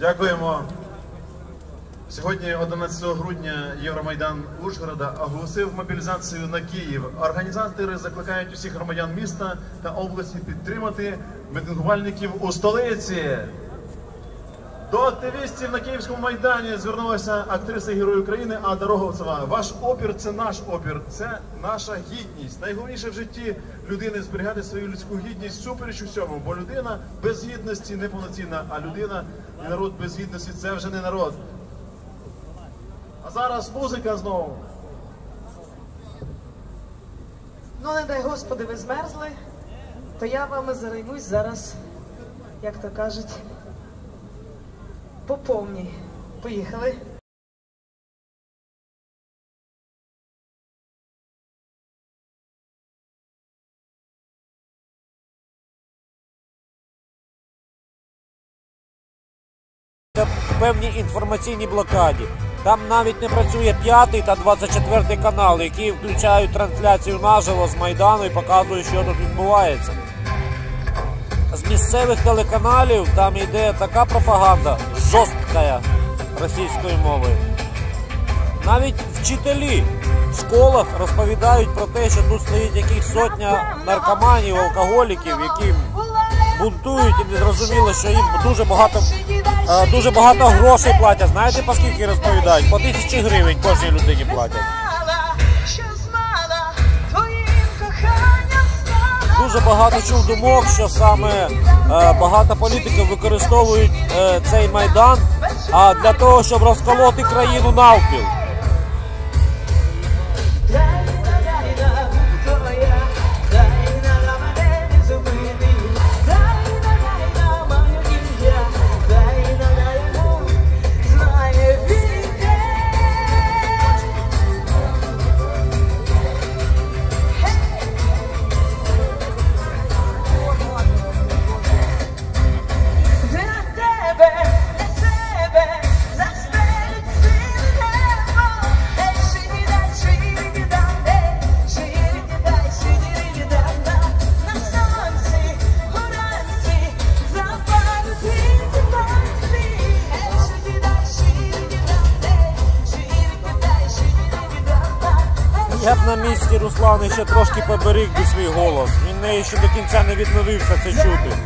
Дякуємо. Сьогодні, 11 грудня, Євромайдан Ужгорода оголосив мобілізацію на Київ. Організатори закликають усіх громадян міста та області підтримати мітингувальників у столиці. До активістів на Київському майдані звернулася актриса Герой України Ада Роговцева. Ваш опір це наш опір, це наша гідність. Найголовніше в житті людини зберігати свою людську гідність супереч усьому, бо людина без гідності не повноцінна, а людина і народ без гідності це вже не народ. А зараз музика знову. Ну, не дай Господи, ви змерзли, то я вами займусь зараз, як то кажуть, по повній. Поїхали. Це в певній інформаційній блокаді. Там навіть не працює п'ятий та 24 канал, які включають трансляцію наживо з Майдану і показують, що тут відбувається. З місцевих телеканалів там йде така пропаганда жорстка російською мовою. Навіть вчителі в школах розповідають про те, що тут стоїть якихось сотня наркоманів, алкоголіків, які бунтують і не зрозуміло, що їм дуже багато Е, дуже багато грошей платять. Знаєте, по скільки розповідають? По тисячі гривень кожній людині платять. Дуже багато чув думок, що саме е, багато політиків використовують е, цей майдан для того, щоб розколоти країну навпіл. Я б на місці Руслан, ще трошки поберіг би свій голос. Він неї ще до кінця не відновився це чути.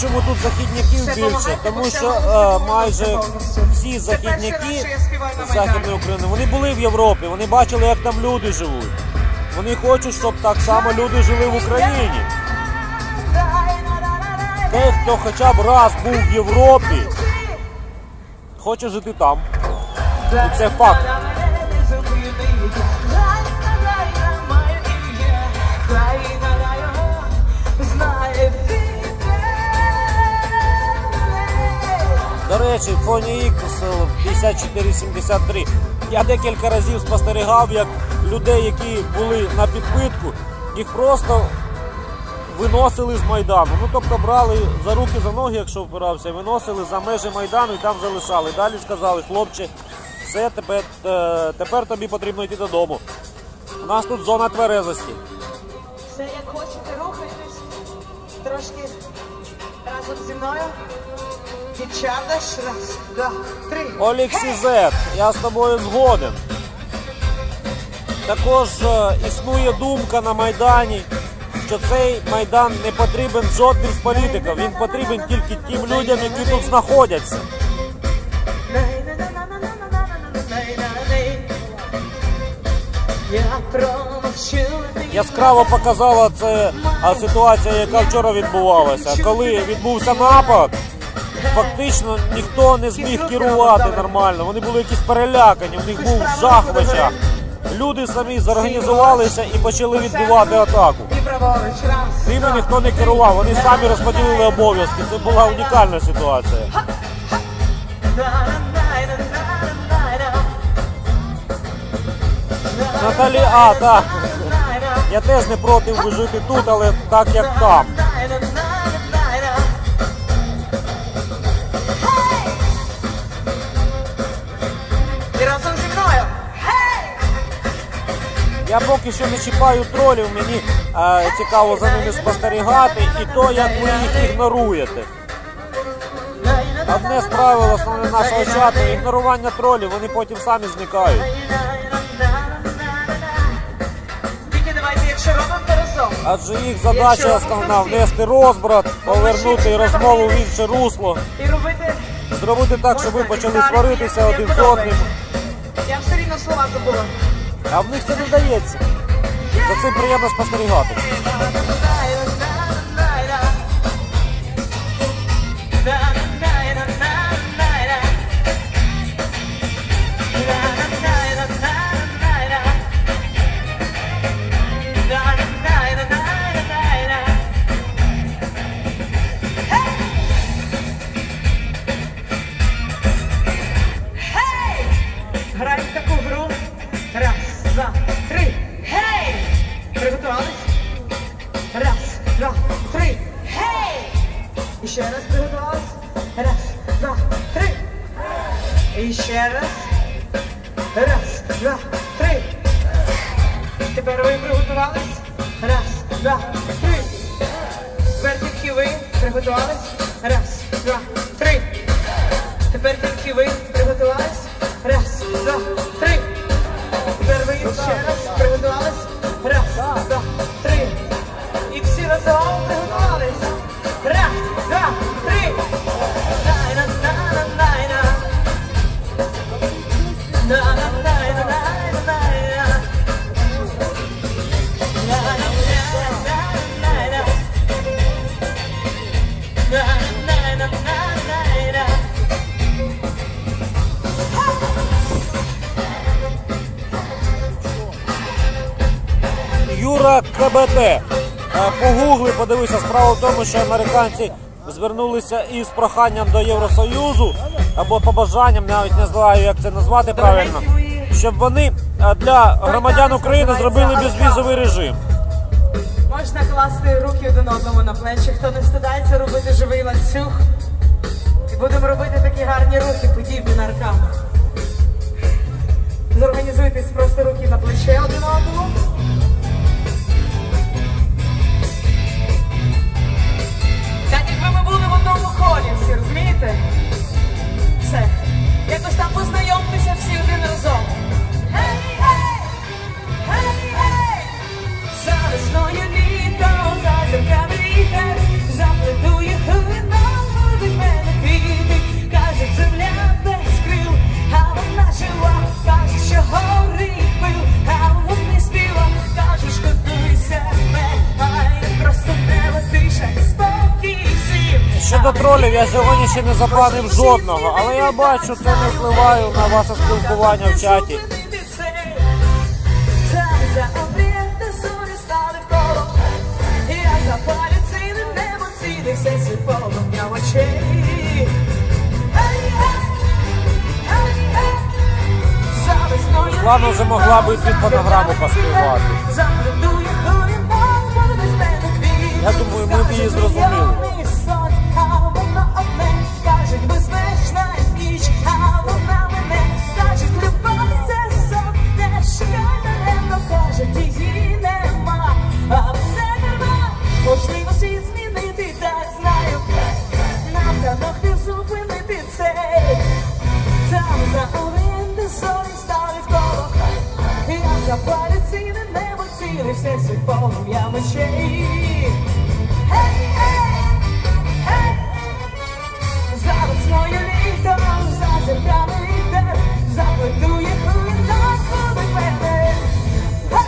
Чому тут західняків більше, тому що е, майже всі західняки з Західної України вони були в Європі, вони бачили, як там люди живуть. Вони хочуть, щоб так само люди жили в Україні. Той, хто хоча б раз був в Європі, хоче жити там. І це факт. До речі, Фоні Ікс 5473. Я декілька разів спостерігав, як людей, які були на підпитку, їх просто виносили з Майдану. Ну тобто брали за руки, за ноги, якщо впирався, виносили за межі Майдану і там залишали. Далі сказали, хлопче, все, тепер, е, тепер тобі потрібно йти додому. У нас тут зона тверезості. Все, як хочете, рухайтесь. Трошки разом зі мною. Дівчата, раз, два, три. Олексій Зет, я з тобою згоден. Також е, існує думка на Майдані, що цей Майдан не потрібен жодним з політиків. Він потрібен тільки тим людям, які тут знаходяться. Яскраво показала це ситуація, яка вчора відбувалася. Коли відбувся напад, фактично ніхто не зміг керувати нормально. Вони були якісь перелякані, у них був жах в очах. Люди самі зорганізувалися і почали відбивати атаку. Ними ніхто не керував, вони самі розподілили обов'язки. Це була унікальна ситуація. Наталі, а, так. Я теж не проти жити тут, але так як там. Я поки що не чіпаю тролів, мені е, цікаво за ними спостерігати і то, як ви їх ігноруєте. Одне з правил основне нашого чату ігнорування тролів, вони потім самі зникають. Адже їх задача основна внести розбрат, повернути розмову в інше русло, зробити так, щоб ви почали сваритися один з одним. Я все рівно слова забула. А в них це не вдається. За цим приємно спостерігати. І ще раз. Раз, два, три. Тепер ви приготувались. Раз, два, три. Тепер тільки ви приготувались. Раз, два, три. Тепер тільки ви приготувались. Раз, два, три. Тепер ви ще раз приготувались. Раз, два, три. І всі разом приготувались. КБТ. Е, Погугли, подивися, справа в тому, що американці звернулися із проханням до Євросоюзу або побажанням, навіть не знаю, як це назвати правильно, щоб вони е, для громадян України зробили безвізовий режим. Можна класти руки один одному на плечі, хто не стидається робити живий ланцюг. І будемо робити такі гарні рухи, подібні на аркам. Щодо тролів, я сьогодні ще не запанив жодного, але я бачу, це не впливає на ваше спілкування в чаті. Руслана вже могла би під фонограму поспівати. Я думаю, ми б її зрозуміли. Світ полум'я мечей. Гей, гей, гей, за весною літом, за зірками вітер, заплетує хвилинок, буде мене. Гей!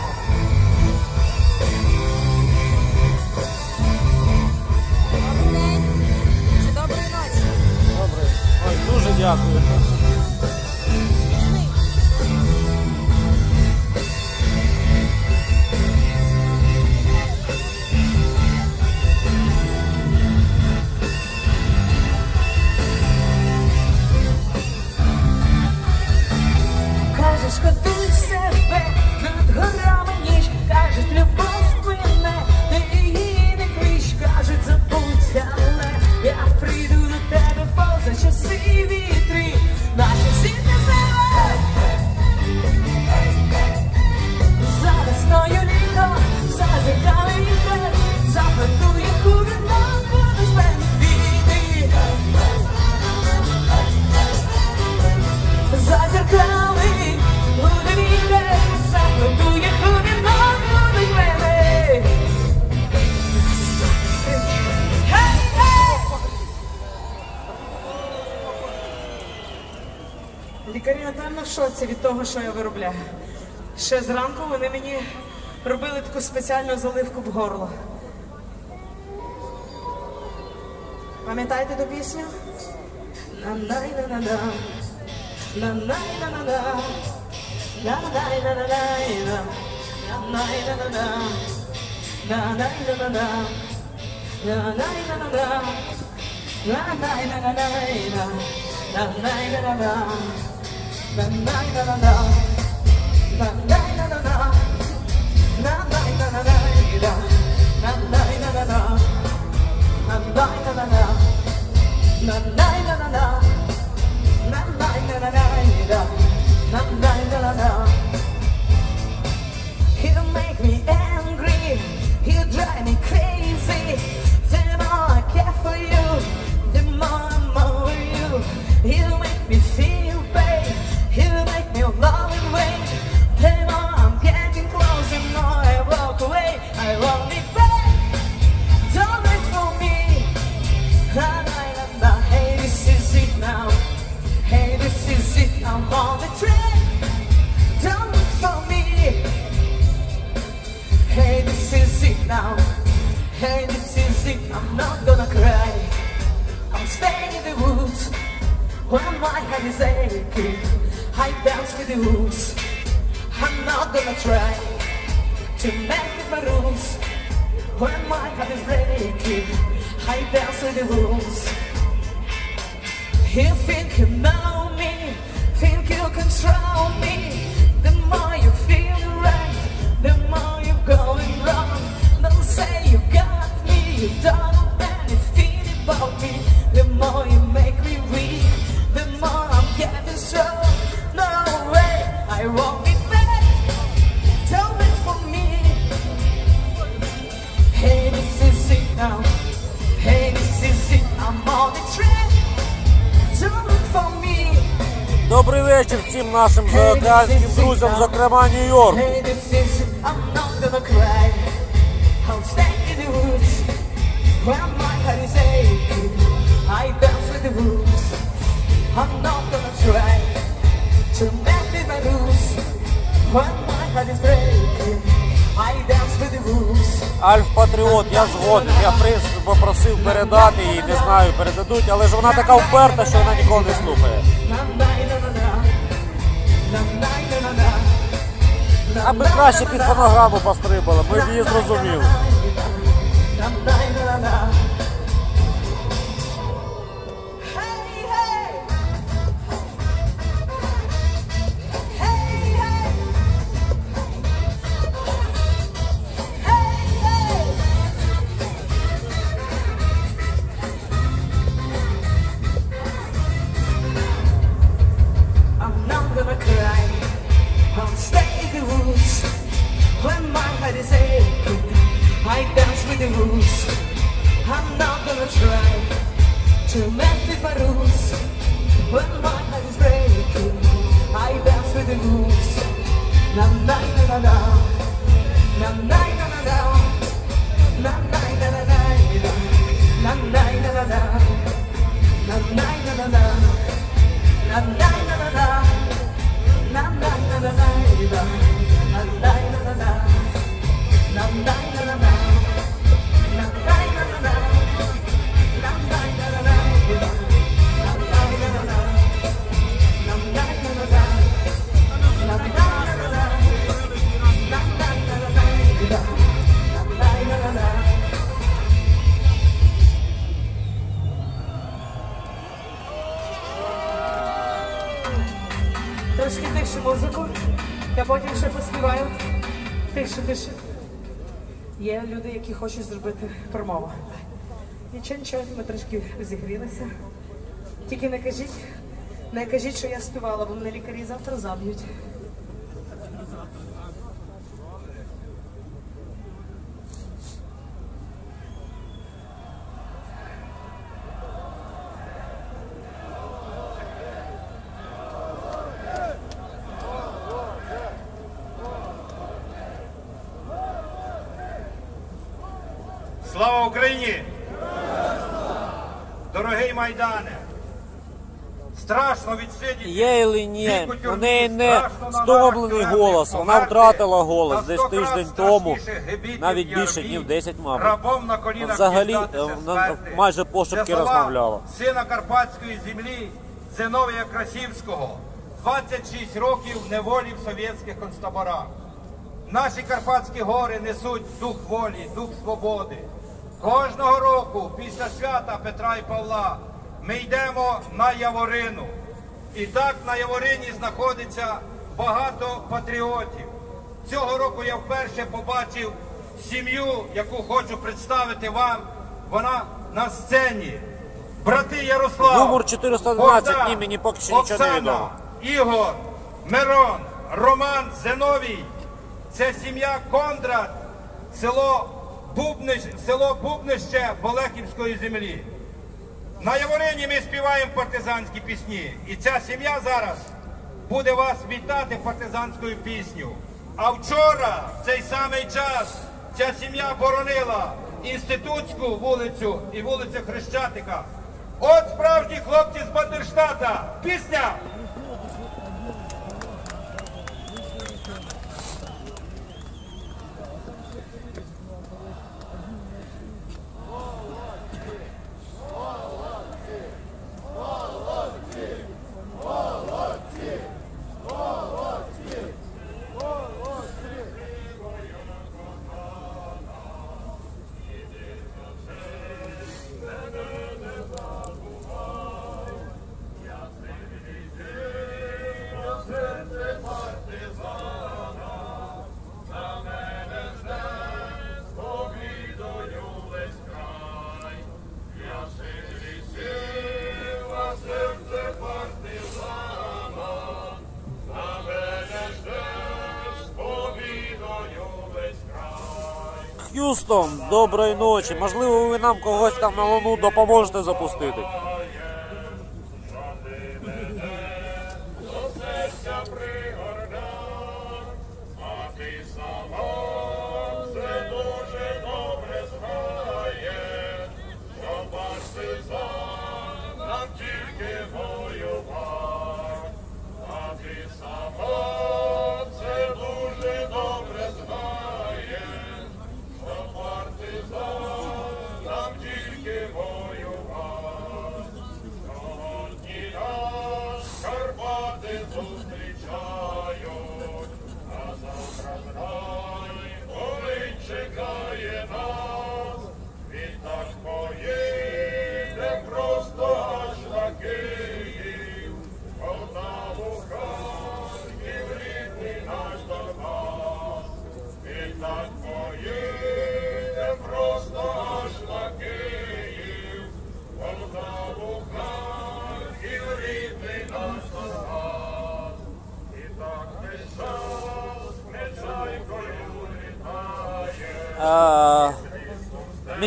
Добре. Ой, дуже дякую. Ще зранку вони мені робили таку спеціальну заливку в горло. Пам'ятаєте ту пісню? На-най-на-на-на. На-най-на-на-на. На-най-на-на-на. На-най-на-на-на. На-най-на-на-на. На-най-на-на-на. На-най-на-на-на. На-най-на-на-на. На-най-на-на-на. He'll make me angry. He'll drive me crazy. I'm not gonna try to mess with my rules. When my heart is breaking, I dance with the rules You think you know me, think you control me. The more you feel right, the more you're going wrong. Don't say you got me, you don't know anything about me. The more you make me weak, the more I'm getting strong. No way, I won't Добрий вечір всім нашим заокеанським друзям, зокрема Нью-Йорку. To mend my rules when my heart is breaking I dance with the wolves. Альф Патріот, я згоден. Я попросив передати її, не знаю, передадуть, але ж вона така вперта, що вона ніколи не слухає. Аби краще під фонограму пострибали, ми б її зрозуміли. Поспіваю. Тише, тише. Є люди, які хочуть зробити промову. Нічого, нічого, ми трошки розігрілися. Тільки не кажіть, не кажіть, що я співала, бо мене лікарі завтра заб'ють. Слава Україні! Дорогий Майдане! страшно відсидіти. Є і ні, у неї не стомлений голос, вона втратила голос десь тиждень тому, навіть більше днів 10, мабуть. Взагалі, е, майже пошепки розмовляла. Сина Карпатської землі Зиновія Красівського. 26 років неволі в совєтських концтаборах. Наші Карпатські гори несуть дух волі, дух свободи. Кожного року після свята Петра і Павла ми йдемо на Яворину. І так на Яворині знаходиться багато патріотів. Цього року я вперше побачив сім'ю, яку хочу представити вам. Вона на сцені. Брати Ярослав. Гумор 412, Богдан, ні, мені поки що нічого не Оксана, відомо. Ігор, Мирон, Роман, Зиновій. Це сім'я Кондрат, село Бубниш, село Бубнище Болехівської землі. На Яворині ми співаємо партизанські пісні. І ця сім'я зараз буде вас вітати партизанською пісню. А вчора, в цей самий час, ця сім'я боронила інститутську вулицю і вулицю Хрещатика. От справжні хлопці з Бандерштата. Пісня! Х'юстон, доброї ночі. Можливо, ви нам когось там на луну допоможете запустити.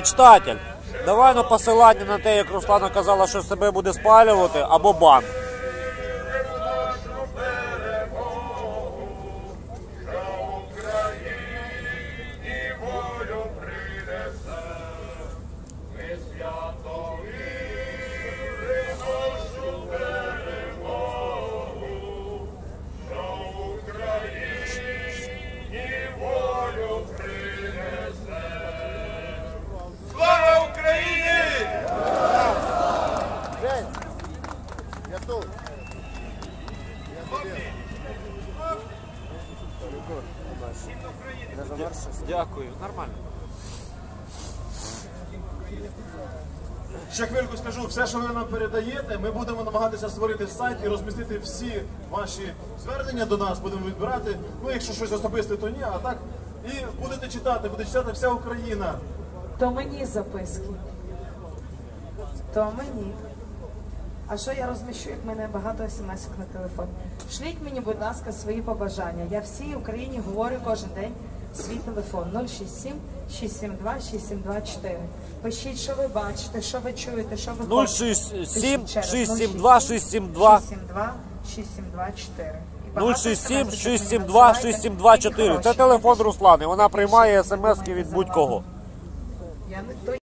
Мечтатель. Давай на посилання на те, як Руслана казала, що себе буде спалювати, або бан. Все, що ви нам передаєте, ми будемо намагатися створити сайт і розмістити всі ваші звернення до нас, будемо відбирати. Ну, якщо щось особисте, то ні, а так. І будете читати, буде читати вся Україна. То мені записки. То мені. А що я розміщу, як мене багато смс на телефоні? Шліть мені, будь ласка, свої побажання. Я всій Україні говорю кожен день свій телефон 067 672 6724. Пишіть, що ви бачите, що ви чуєте, що ви хочете. 067 Пишіть ще раз. 672 672 672 6724. І багато 067 SMS-ів 672 надсилайте, і 6724. Це телефон Руслани. Вона приймає смс від будь-кого. Я не то